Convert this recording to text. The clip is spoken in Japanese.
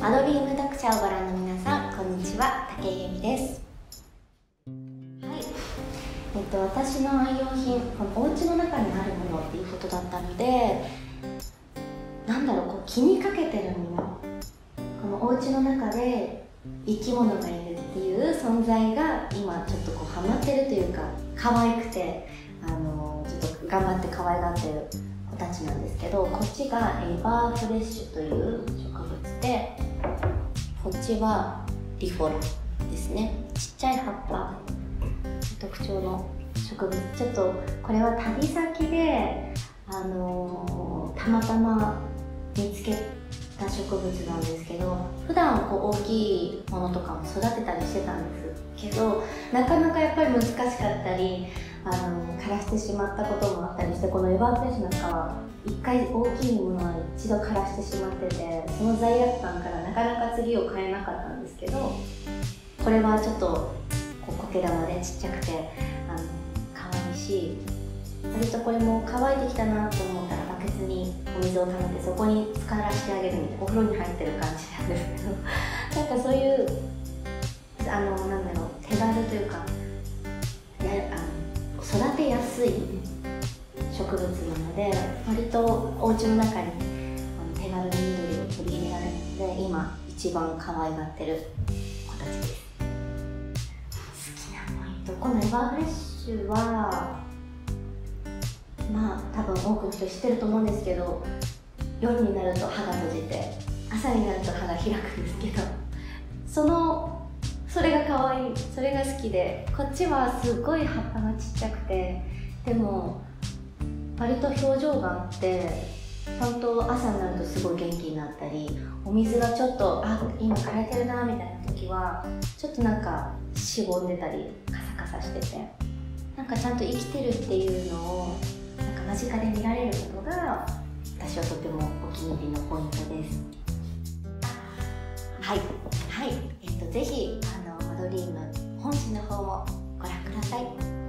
マドリーム読者をご覧の皆さんこんにちは。竹井由美です。はい。えっと私の愛用品このお家の中にあるものっていうことだったのでなんだろうこう気にかけてるもの。このお家の中で生き物がいるっていう存在が今ちょっとこうハマってるというか可愛くてあのちょっと頑張って可愛がってる子たちなんですけどこっちがエバーフレッシュというちはリフォルですね。ちっちゃい葉っぱ。特徴の植物。ちょっとこれは旅先であのたまたま見つけた植物なんですけど普段こう大きいものとかも育てたりしてたんですけどなかなかやっぱり難しかったりあの枯らしてしまったこともあったりしてこのエバーフレッシュなんかは一回大きいものは一度枯らしてしまっててその罪悪感からなかなか次を買えなかったんですけどこれはちょっとこう苔玉でちっちゃくてあの可愛いし割とこれも乾いてきたなと思ったらバケツにお水をためてそこに浸からしてあげるみたいなお風呂に入ってる感じなんですけど なんかそういうあのなんだろう手軽というかやあの育てやすい植物なので割とお家の中に手軽に緑を取り入れられるので今一番可愛がってる子たちです好きなポイントこの。エバーフレッシュはまあ多分多くの人知ってると思うんですけど夜になると歯が閉じて朝になると歯が開くんですけどそのそれが可愛い。それが好きでこっちはすごい葉っぱがちっちゃくてでも割と表情があって本当朝になるとすごい元気になったりお水がちょっとあ今枯れてるなみたいな時はちょっとなんかしぼんでたりカサカサしててなんかちゃんと生きてるっていうのをなんか間近で見られることが私はとてもお気に入りのポイントです。はい。はい。えっとぜひあのマドリーム本誌の方もご覧ください。